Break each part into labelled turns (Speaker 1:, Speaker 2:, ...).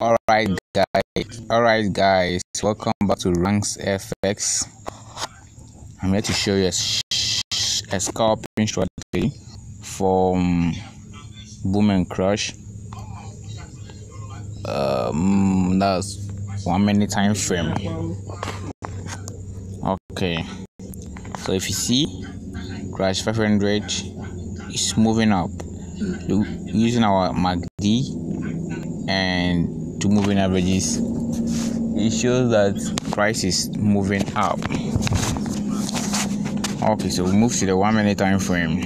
Speaker 1: all right guys. All right guys. Welcome back to ranks fx i'm here to show you a, a scalping strategy from boom and crash. Um that's one minute time frame. Okay. So if you see crash 500 is moving up. Using our MACD and two moving averages it shows that price is moving up. Okay so we move to the one minute time frame.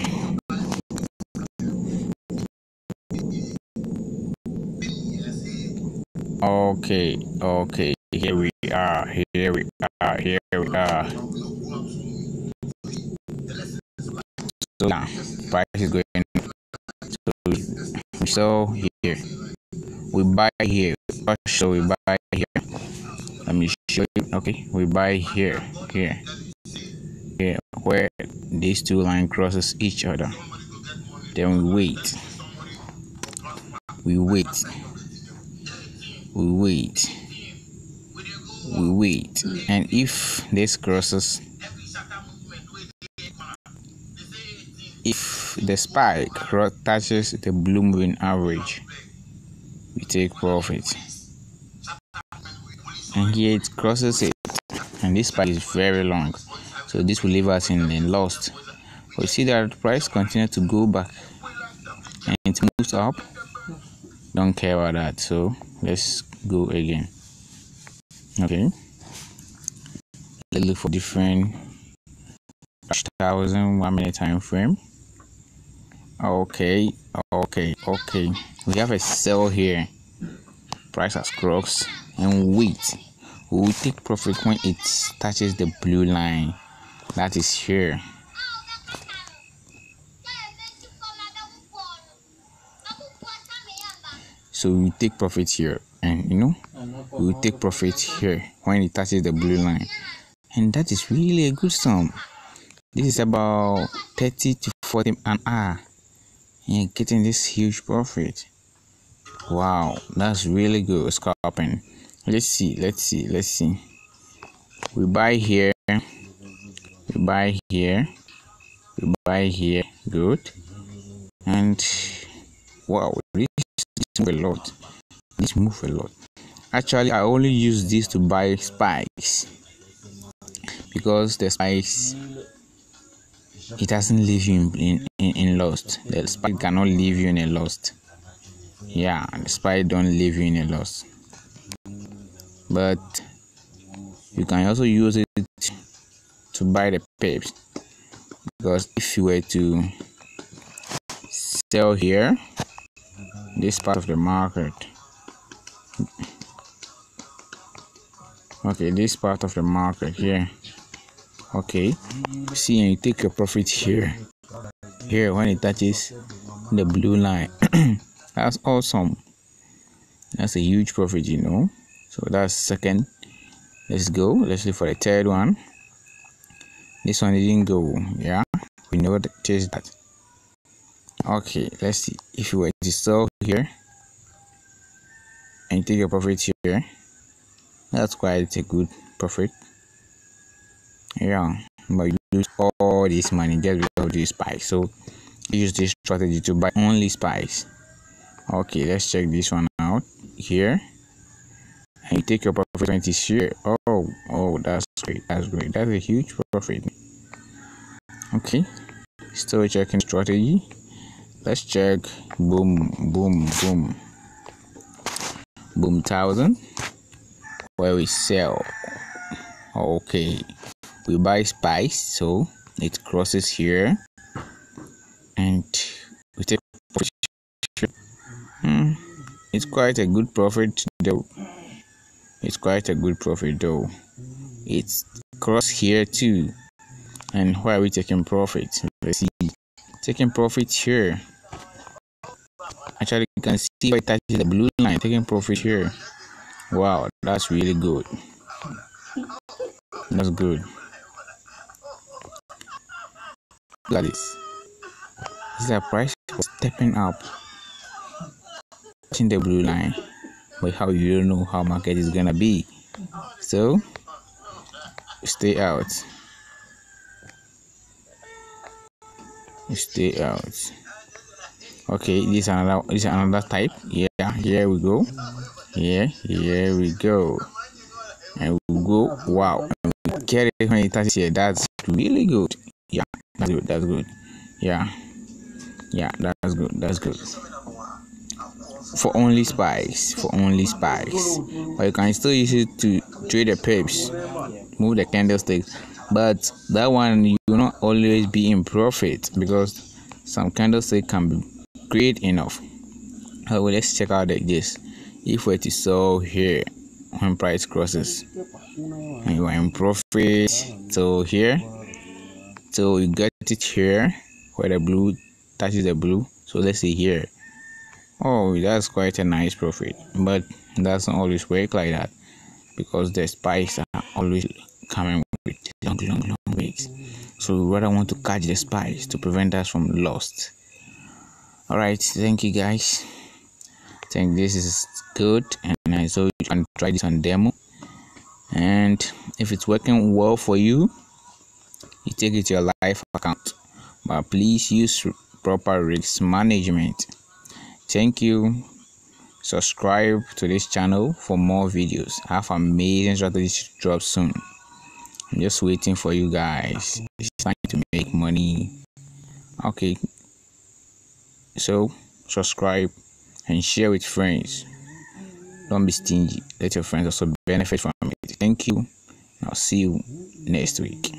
Speaker 1: Okay okay here we are here we are here we are. So now price is going so so here we buy here. So we buy here. Let me show you. Okay we buy here here here where these two line crosses each other. Then we wait. We wait. We wait. We wait. And if this crosses if the spike touches the blue moving average take profit. And here it crosses it. And this part is very long. So this will leave us in the lost. You see that price continues to go back. And it moves up. Don't care about that. So let's go again. Okay. Let's look for different thousand one minute time frame. Okay okay okay. We have a sell here price has crossed and wait. We will take profit when it touches the blue line. That is here. So we take profit here. And you know we will take profit here when it touches the blue line. And that is really a good sum. This is about 30 to 40 an hour. And getting this huge profit wow that's really good scalping let's see let's see let's see. We buy here. We buy here. We buy here. Good. And wow this, move a lot. This move a lot. Actually i only use this to buy spikes because the spikes it doesn't leave you in, in, in lost. The spike cannot leave you in a lost yeah the spike don't leave you in a loss. But you can also use it to buy the pips because if you were to sell here this part of the market okay this part of the market here okay see and you take your profit here. Here when it touches the blue line that's awesome. That's a huge profit you know. So that's second. Let's go. Let's look for the third one. This one didn't go yeah? We know that. Okay let's see. If you were to sell here and take your profit here that's quite a good profit. Yeah but you lose all this money. Just because of this spice so use this strategy to buy only spice okay let's check this one out here. And you take your profit 20 share oh oh that's great that's great. That's a huge profit. Okay still checking strategy. Let's check. Boom boom boom. Boom thousand. Where we sell. Okay we buy spice so it crosses here. And we take hmm, it's quite a good profit though. It's quite a good profit though. It's cross here too. And why are we taking profit let's see. Taking profit here. Actually you can see where it the blue line taking profit here. Wow that's really good. That's good. Look at this. This is a price stepping up touching the blue line but how you don't know how market is gonna be. So stay out. Stay out. Okay this is another this another type. Yeah here we go. Yeah here we go. And we go wow. Get it when it touches here. That's really good. Yeah that's good that's good. Yeah yeah that's good that's good for only spies for only spies but you can still use it to trade the pips move the candlesticks but that one you will not always be in profit because some candlestick can be great enough. So let's check out this. If we're to sell here when price crosses and you are in profit so here so you get it here where the blue touches the blue. So let's see here oh that's quite a nice profit. But doesn't always work like that because the spikes are always coming with long long long breaks so we rather want to catch the spikes to prevent us from lost. All right thank you guys. I think this is good and I so you can try this on demo. And if it's working well for you you take it to your live account. But please use proper risk management thank you. Subscribe to this channel for more videos. I have amazing strategies to drop soon. I'm just waiting for you guys. It's time to make money. Okay. So subscribe and share with friends. Don't be stingy. Let your friends also benefit from it. Thank you. I'll see you next week